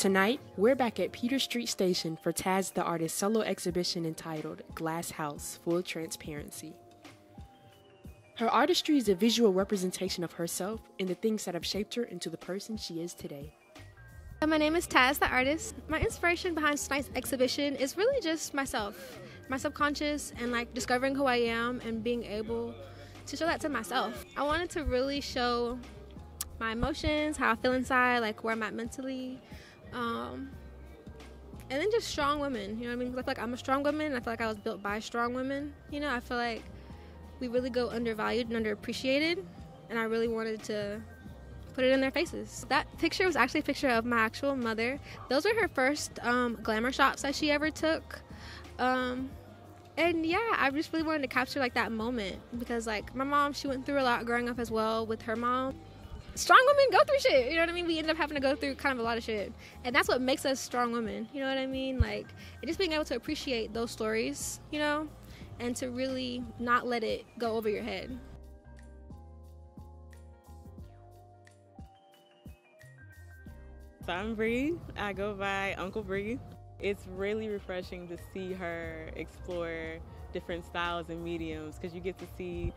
Tonight, we're back at Peter Street Station for Taz the Artist's solo exhibition entitled Glass House Full Transparency. Her artistry is a visual representation of herself and the things that have shaped her into the person she is today. My name is Taz, the artist. My inspiration behind tonight's exhibition is really just myself, my subconscious, and like discovering who I am and being able to show that to myself. I wanted to really show my emotions, how I feel inside, like where I'm at mentally, um, and then just strong women. You know what I mean? I feel like I'm a strong woman. I feel like I was built by strong women. You know, I feel like we really go undervalued and underappreciated, and I really wanted to put it in their faces. That picture was actually a picture of my actual mother. Those were her first um, glamour shots that she ever took. Um, and yeah, I just really wanted to capture like that moment because like my mom, she went through a lot growing up as well with her mom. Strong women go through shit, you know what I mean? We end up having to go through kind of a lot of shit. And that's what makes us strong women, you know what I mean? Like, and just being able to appreciate those stories, you know, and to really not let it go over your head. So I'm Bree. I go by Uncle Bree. It's really refreshing to see her explore different styles and mediums because you get to see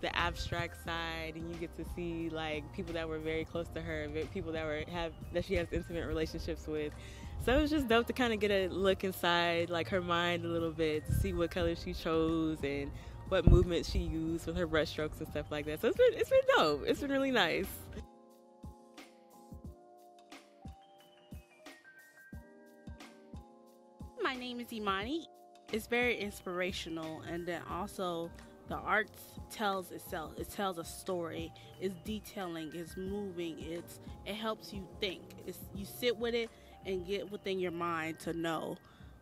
the abstract side and you get to see like people that were very close to her, people that were have that she has intimate relationships with. So it was just dope to kind of get a look inside like her mind a little bit to see what colors she chose and what movements she used with her brushstrokes and stuff like that. So it's been it's been dope. It's been really nice. My name is Imani. It's very inspirational and then also the art tells itself it tells a story it's detailing it's moving it's it helps you think. It's you sit with it and get within your mind to know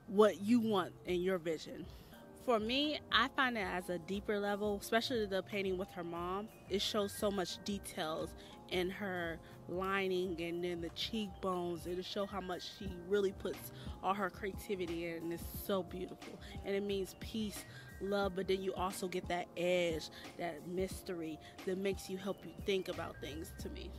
what you want in your vision. For me i find it as a deeper level especially the painting with her mom. It shows so much details in her lining and then the cheekbones it'll show how much she really puts all her creativity in and it's so beautiful. And it means peace love but then you also get that edge that mystery that makes you help you think about things to me